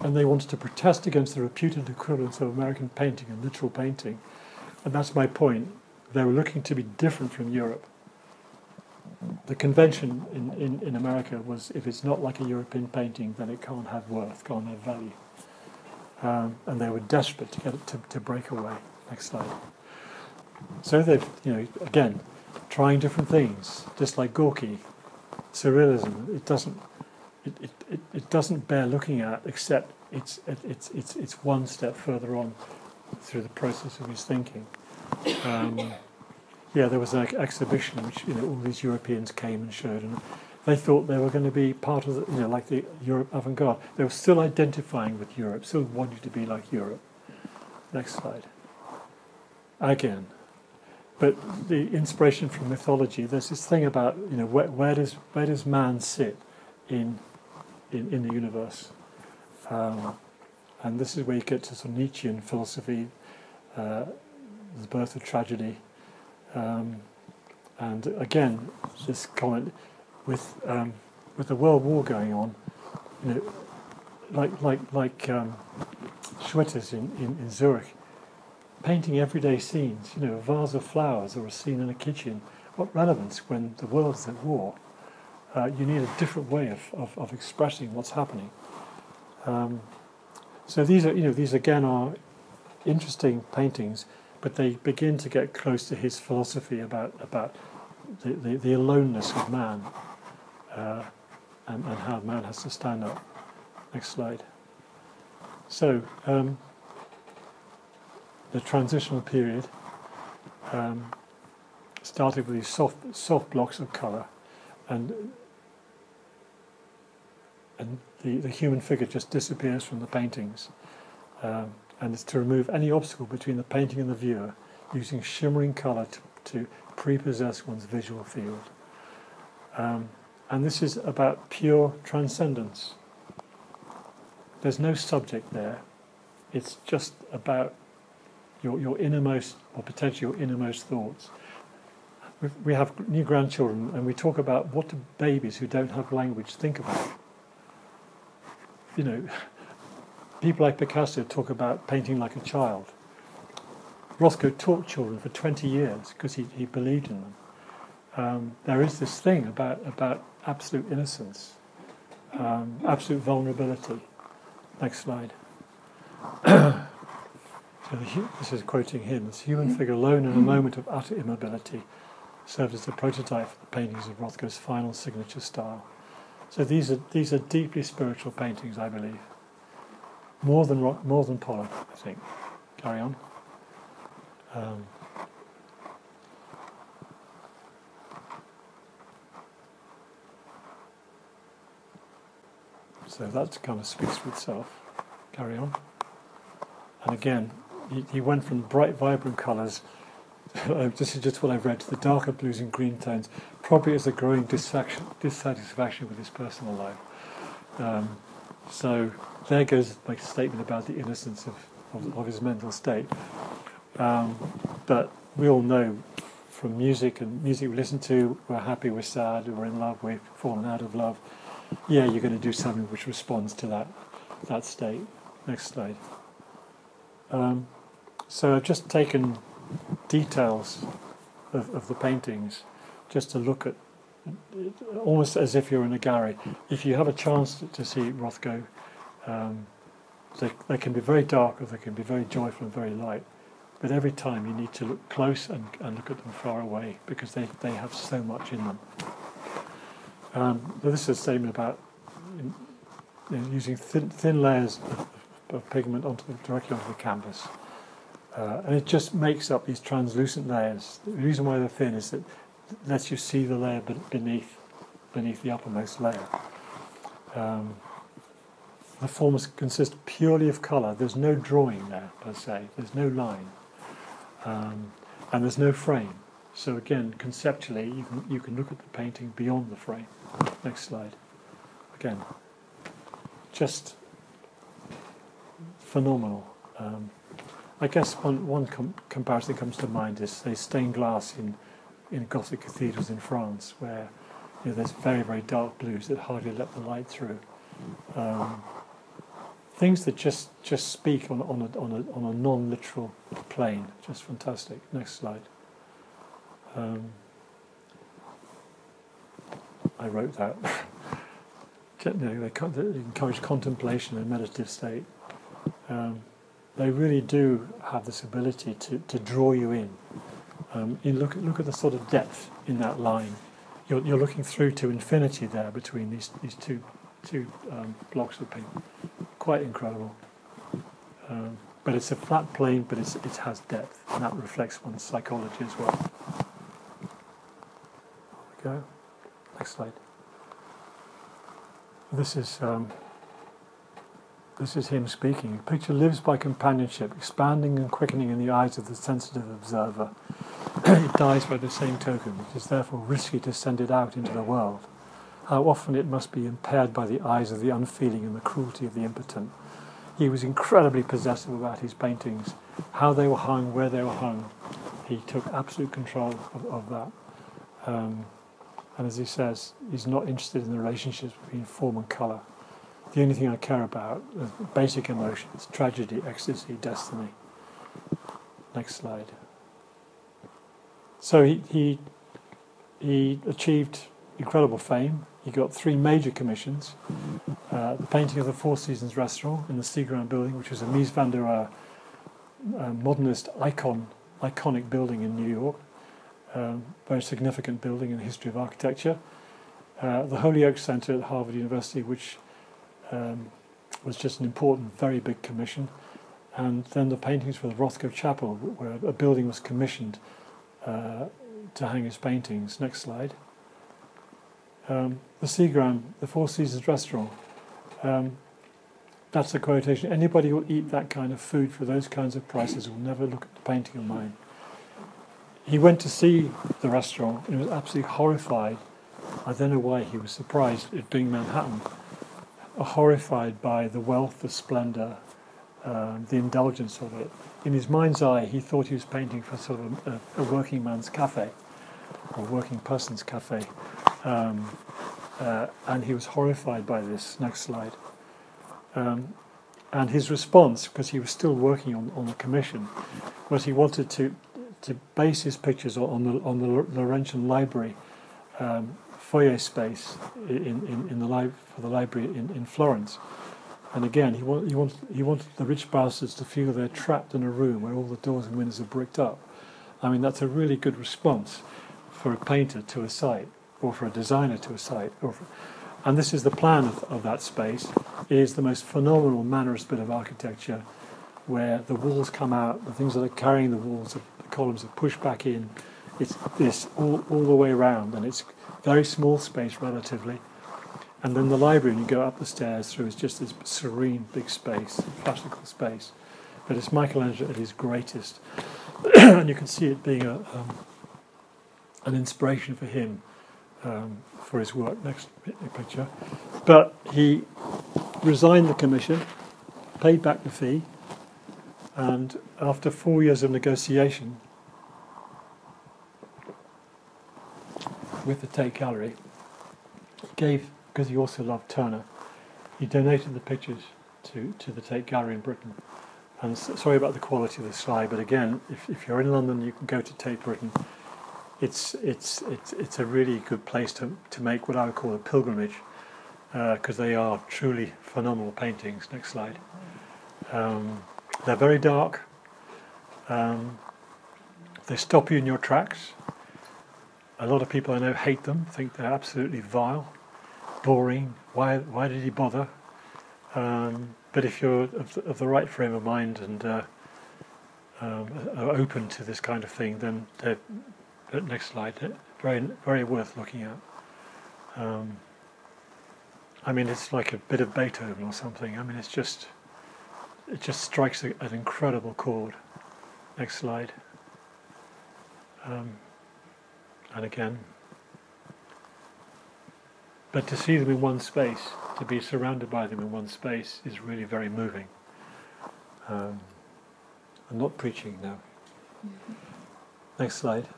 and they wanted to protest against the reputed equivalence of American painting and literal painting. And that's my point. They were looking to be different from Europe. The convention in, in, in America was if it's not like a European painting, then it can't have worth, can't have value. Um, and they were desperate to get it to, to break away. Next slide. So they've, you know, again, trying different things, just like Gorky, surrealism. It doesn't, it, it, it, doesn't bear looking at, except it's, it, it's, it's, it's one step further on through the process of his thinking. Um, yeah, there was an exhibition which you know all these Europeans came and showed, and they thought they were going to be part of the, you know, like the Europe avant-garde. They were still identifying with Europe, still wanting to be like Europe. Next slide. Again, but the inspiration from mythology. There's this thing about you know where, where does where does man sit in in, in the universe, um, and this is where you get to of Nietzschean philosophy, uh, the birth of tragedy, um, and again this comment with um, with the World War going on, you know, like like like um, Schwitters in, in, in Zurich, painting everyday scenes, you know, a vase of flowers or a scene in a kitchen. What relevance when the world's at war? Uh, you need a different way of, of, of expressing what's happening. Um, so these are, you know, these again are interesting paintings, but they begin to get close to his philosophy about about the, the, the aloneness of man uh, and, and how man has to stand up. Next slide. So, um, the transitional period um, started with these soft, soft blocks of colour, and and the, the human figure just disappears from the paintings. Um, and it's to remove any obstacle between the painting and the viewer using shimmering colour to, to prepossess one's visual field. Um, and this is about pure transcendence. There's no subject there. It's just about your, your innermost, or potentially your innermost thoughts. We have new grandchildren, and we talk about what do babies who don't have language think about. You know, people like Picasso talk about painting like a child. Rothko taught children for 20 years because he, he believed in them. Um, there is this thing about, about absolute innocence, um, absolute vulnerability. Next slide. so the, this is quoting him. This human figure alone in a moment of utter immobility served as the prototype for the paintings of Rothko's final signature style. So these are these are deeply spiritual paintings, I believe. More than more than Pollock, I think. Carry on. Um, So that kind of speaks for itself. Carry on. And again, he, he went from bright, vibrant colours. this is just what I've read to the darker blues and green tones, probably as a growing dissatisfaction with his personal life. Um, so there goes my statement about the innocence of, of, of his mental state. Um, but we all know from music and music we listen to, we're happy, we're sad, we're in love, we've fallen out of love yeah, you're going to do something which responds to that that state. Next slide. Um, so I've just taken details of, of the paintings just to look at almost as if you're in a gallery. If you have a chance to, to see Rothko, um, they, they can be very dark or they can be very joyful and very light. But every time you need to look close and, and look at them far away because they, they have so much in them. Um, this is a statement about in, in using thin, thin layers of, of, pigment onto the, directly onto the canvas. Uh, and it just makes up these translucent layers. The reason why they're thin is that it lets you see the layer beneath, beneath the uppermost layer. Um, the forms consist purely of colour. There's no drawing there per se. There's no line, um, and there's no frame. So again, conceptually, you can you can look at the painting beyond the frame. Next slide. Again, just phenomenal. Um, I guess one, one com- comparison that comes to mind is say stained glass in, in Gothic cathedrals in France, where you know, there's very very dark blues that hardly let the light through. Um, things that just just speak on on a, on a, on a non-literal plane, just fantastic. Next slide. Um, I wrote that. you know, they, they, encourage contemplation and meditative state. Um, they really do have this ability to, to draw you in. Um, you look at, look at the sort of depth in that line. You're, you're looking through to infinity there between these, these two, two um, blocks of paint. Quite incredible. Um, but it's a flat plane, but it has depth, and that reflects one's psychology as well. There we go. Next slide. This is um, this is him speaking. The picture lives by companionship, expanding and quickening in the eyes of the sensitive observer. it dies by the same token. It is therefore risky to send it out into the world. How often it must be impaired by the eyes of the unfeeling and the cruelty of the impotent. He was incredibly possessive about his paintings, how they were hung, where they were hung. He took absolute control of, of that. Um, and as he says, he's not interested in the relationships between form and colour. The only thing I care about is basic emotions tragedy, ecstasy, destiny. Next slide. So he, he, he achieved incredible fame. He got three major commissions uh, the painting of the Four Seasons restaurant in the Seagram building, which was a Mies van der Rohe uh, modernist icon, iconic building in New York um, very significant building in the history of architecture. Uh, the Holyoke Center at Harvard University, which um, was just an important, very big commission. And then the paintings for the Rothko Chapel, where a building was commissioned uh, to hang his paintings. Next slide. Um, the Seagram, the Four Seasons restaurant. Um, that's a quotation. Anybody who will eat that kind of food for those kinds of prices will never look at the painting of mine he went to see the restaurant and was absolutely horrified. I don't know why he was surprised, it being Manhattan, horrified by the wealth, the splendour, uh, the indulgence of it. In his mind's eye, he thought he was painting for sort of a, a working man's cafe, or working person's cafe. Um, uh, and he was horrified by this. Next slide. Um, and his response, because he was still working on, on the commission, was he wanted to to base his pictures on the on the Laurentian Library um, foyer space in, in, in the li- for the library in, in Florence. And again, he, want, he, wanted, he wanted the rich bastards to feel they're trapped in a room where all the doors and windows are bricked up. I mean, that's a really good response for a painter to a site, or for a designer to a site. Or for, and this is the plan of, of that space. It is the most phenomenal mannerist bit of architecture where the walls come out, the things that are carrying the walls the columns are pushed back in. It's this all, all the way around, and it's very small space relatively. And then the library, when you go up the stairs through, is just this serene big space, classical space. But it's Michelangelo at his greatest, and you can see it being a, um, an inspiration for him um, for his work. Next picture. But he resigned the commission, paid back the fee, and after four years of negotiation with the Tate Gallery, he gave, because he also loved Turner, he donated the pictures to, to the Tate Gallery in Britain. And so, sorry about the quality of the slide, but again, if, if you're in London, you can go to Tate Britain. It's, it's, it's, it's a really good place to, to make what I would call a pilgrimage, because uh, they are truly phenomenal paintings. Next slide. Um, they're very dark. Um, they stop you in your tracks. A lot of people I know hate them, think they're absolutely vile, boring. Why, why did he bother? Um, but if you're of the, of the, right frame of mind and uh, um, are open to this kind of thing, then next slide, very very worth looking at. Um, I mean, it's like a bit of Beethoven or something. I mean, it's just it just strikes a, an incredible chord. Next slide. Um, and again. But to see them in one space, to be surrounded by them in one space, is really very moving. Um, I'm not preaching now. Next slide.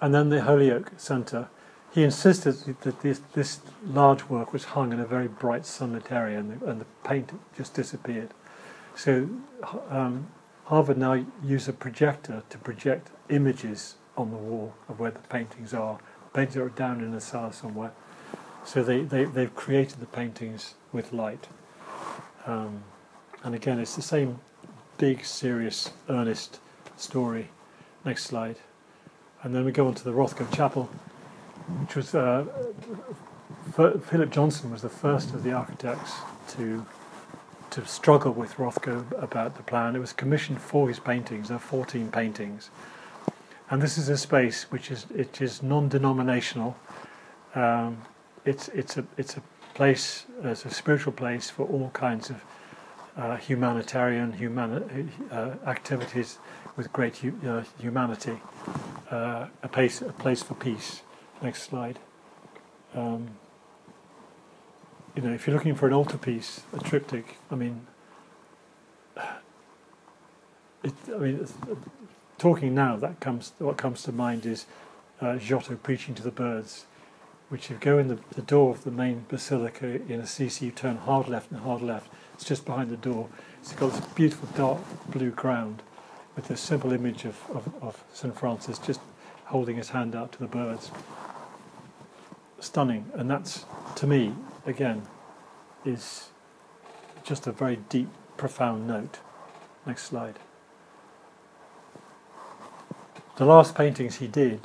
And then the Holyoke Centre. He insisted that this, this large work was hung in a very bright sunlit area and the, and the paint just disappeared. So um, Harvard now use a projector to project images on the wall of where the paintings are. Paintings are down in a cellar somewhere. So they, they, they've created the paintings with light. Um, and again, it's the same big, serious, earnest story. Next slide. And then we go on to the Rothko Chapel, which was uh, Philip Johnson was the first of the architects to to struggle with Rothko about the plan. It was commissioned for his paintings. There are 14 paintings, and this is a space which is it is non-denominational. Um, it's it's a it's a place, it's a spiritual place for all kinds of uh, humanitarian humani- uh, activities with great uh, humanity. Uh, a, place, a place for peace. Next slide. Um, you know, if you're looking for an altarpiece, a triptych, I mean, it, I mean, talking now, that comes what comes to mind is uh, Giotto preaching to the birds, which if you go in the, the door of the main basilica in Assisi, you turn hard left and hard left. It's just behind the door. It's got this beautiful dark blue ground with this simple image of, of, of St. Francis just holding his hand out to the birds. Stunning, and that's to me again is just a very deep, profound note. Next slide. The last paintings he did,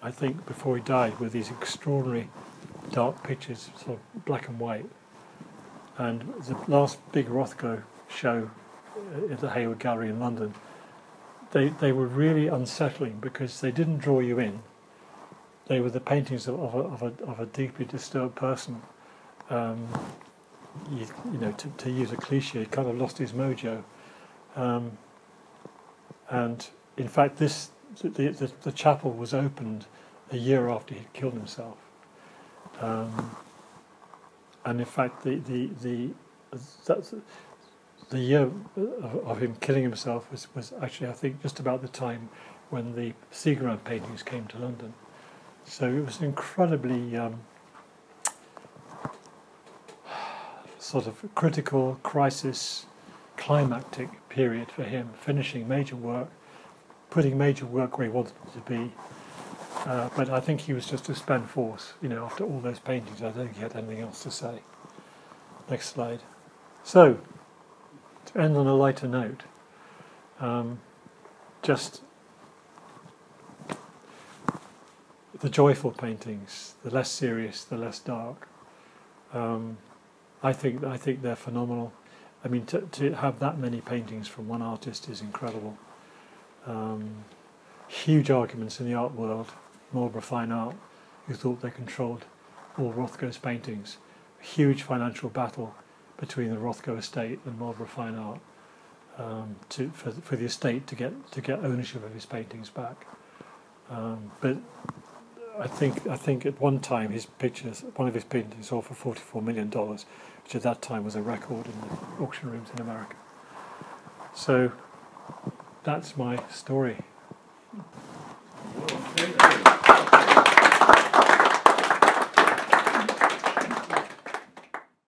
I think, before he died, were these extraordinary dark pictures, sort of black and white. And the last big Rothko show uh, at the Hayward Gallery in London, they, they were really unsettling because they didn't draw you in. They were the paintings of, of, a, of, a, of a deeply disturbed person. Um, you, you, know, to, to use a cliche, he kind of lost his mojo. Um, and in fact, this the, the, the, chapel was opened a year after he'd killed himself. Um, and in fact, the the the the year of, of, him killing himself was, was actually, I think, just about the time when the Seagram paintings came to London. So it was an incredibly um, sort of critical crisis, climactic period for him, finishing major work putting major work where he wanted it to be. Uh, but I think he was just a spent force. You know, after all those paintings, I don't think he had anything else to say. Next slide. So, to end on a lighter note, um, just the joyful paintings, the less serious, the less dark. Um, I think I think they're phenomenal. I mean, to, to have that many paintings from one artist is incredible. Um, huge arguments in the art world, Marlborough Fine Art, who thought they controlled all Rothko's paintings. Huge financial battle between the Rothko estate and Marlborough Fine Art um, to, for, for the estate to get to get ownership of his paintings back. Um, but I think I think at one time his pictures, one of his paintings, sold for forty-four million dollars, which at that time was a record in the auction rooms in America. So that's my story.